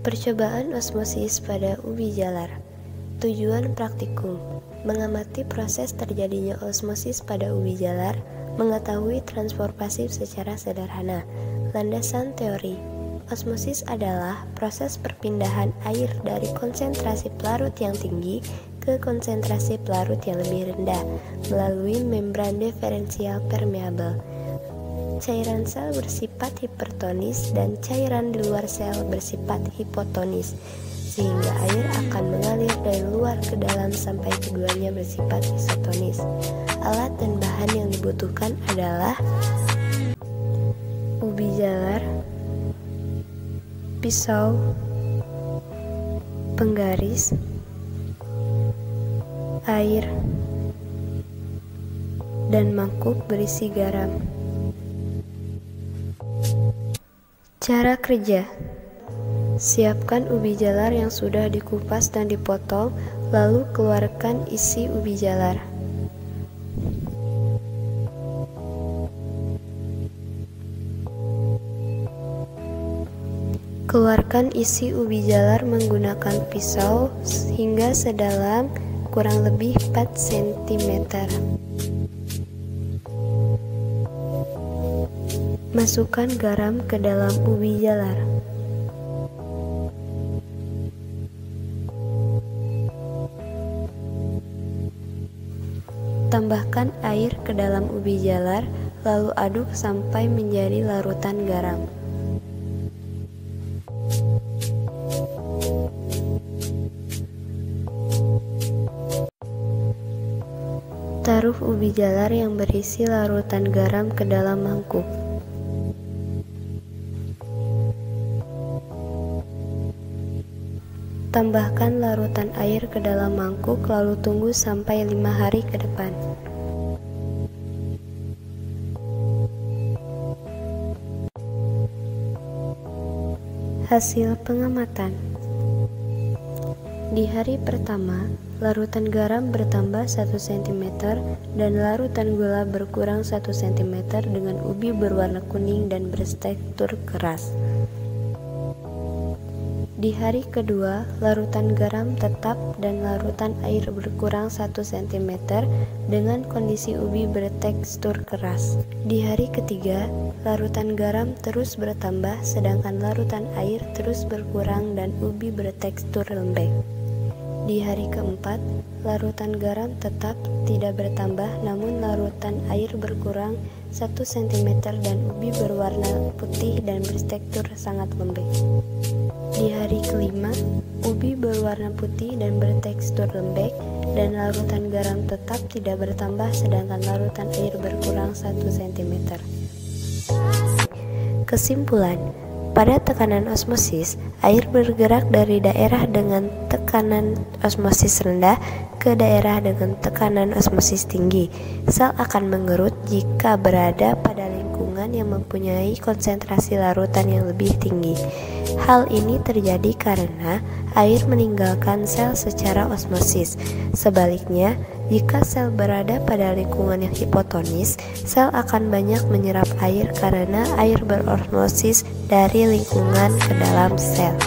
Percobaan osmosis pada ubi jalar. Tujuan praktikum: mengamati proses terjadinya osmosis pada ubi jalar, mengetahui transfer pasif secara sederhana. Landasan teori: Osmosis adalah proses perpindahan air dari konsentrasi pelarut yang tinggi ke konsentrasi pelarut yang lebih rendah melalui membran diferensial permeabel cairan sel bersifat hipertonis dan cairan di luar sel bersifat hipotonis sehingga air akan mengalir dari luar ke dalam sampai keduanya bersifat isotonis. Alat dan bahan yang dibutuhkan adalah ubi jalar, pisau, penggaris, air, dan mangkuk berisi garam. Cara kerja Siapkan ubi jalar yang sudah dikupas dan dipotong, lalu keluarkan isi ubi jalar. Keluarkan isi ubi jalar menggunakan pisau hingga sedalam kurang lebih 4 cm. Masukkan garam ke dalam ubi jalar. Tambahkan air ke dalam ubi jalar, lalu aduk sampai menjadi larutan garam. Taruh ubi jalar yang berisi larutan garam ke dalam mangkuk. Tambahkan larutan air ke dalam mangkuk lalu tunggu sampai lima hari ke depan. Hasil pengamatan Di hari pertama, larutan garam bertambah 1 cm dan larutan gula berkurang 1 cm dengan ubi berwarna kuning dan bertekstur keras. Di hari kedua, larutan garam tetap dan larutan air berkurang 1 cm dengan kondisi ubi bertekstur keras. Di hari ketiga, larutan garam terus bertambah sedangkan larutan air terus berkurang dan ubi bertekstur lembek. Di hari keempat, larutan garam tetap tidak bertambah namun larutan air berkurang 1 cm dan ubi berwarna putih dan bertekstur sangat lembek. Di hari kelima, ubi berwarna putih dan bertekstur lembek dan larutan garam tetap tidak bertambah sedangkan larutan air berkurang 1 cm. Kesimpulan, pada tekanan osmosis, air bergerak dari daerah dengan tekanan osmosis rendah ke daerah dengan tekanan osmosis tinggi. Sel akan mengerut jika berada pada lingkungan yang mempunyai konsentrasi larutan yang lebih tinggi. Hal ini terjadi karena air meninggalkan sel secara osmosis. Sebaliknya, jika sel berada pada lingkungan yang hipotonis, sel akan banyak menyerap air karena air berosmosis dari lingkungan ke dalam sel.